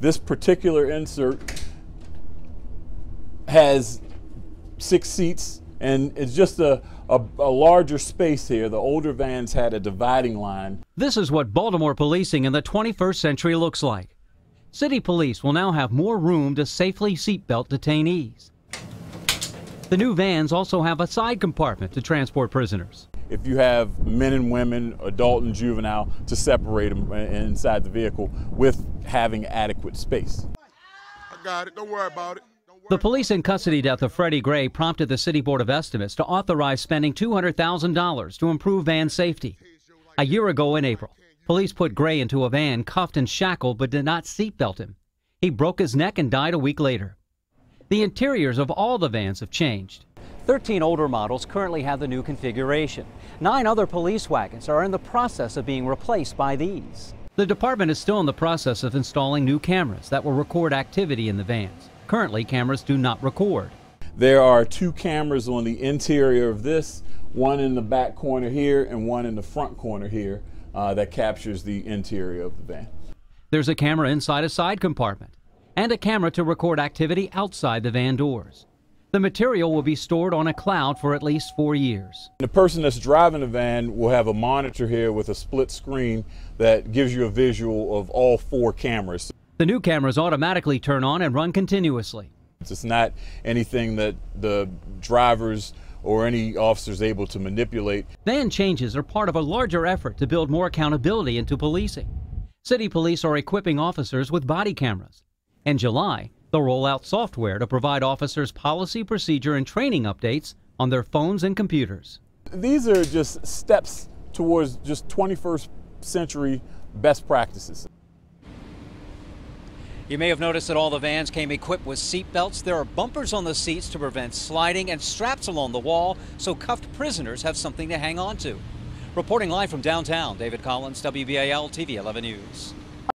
This particular insert has six seats and it's just a, a, a, larger space here. The older vans had a dividing line. This is what Baltimore policing in the 21st century looks like. City police will now have more room to safely seatbelt detainees. The new vans also have a side compartment to transport prisoners. If you have men and women, adult and juvenile, to separate them uh, inside the vehicle with having adequate space. I got it. Don't worry about it. The police in custody death of Freddie Gray prompted the City Board of Estimates to authorize spending $200,000 to improve van safety. A year ago in April, police put Gray into a van cuffed and shackled but did not seatbelt him. He broke his neck and died a week later. The interiors of all the vans have changed. 13 older models currently have the new configuration. Nine other police wagons are in the process of being replaced by these. The department is still in the process of installing new cameras that will record activity in the vans. Currently, cameras do not record. There are two cameras on the interior of this, one in the back corner here and one in the front corner here uh, that captures the interior of the van. There's a camera inside a side compartment and a camera to record activity outside the van doors. The material will be stored on a cloud for at least four years. The person that's driving the van will have a monitor here with a split screen that gives you a visual of all four cameras. The new cameras automatically turn on and run continuously. It's not anything that the drivers or any officers able to manipulate. Van changes are part of a larger effort to build more accountability into policing. City police are equipping officers with body cameras. In July, they'll roll out software to provide officers policy, procedure, and training updates on their phones and computers. These are just steps towards just 21st century best practices. You may have noticed that all the vans came equipped with seat belts. There are bumpers on the seats to prevent sliding and straps along the wall so cuffed prisoners have something to hang on to. Reporting live from downtown, David Collins, WBAL TV 11 News.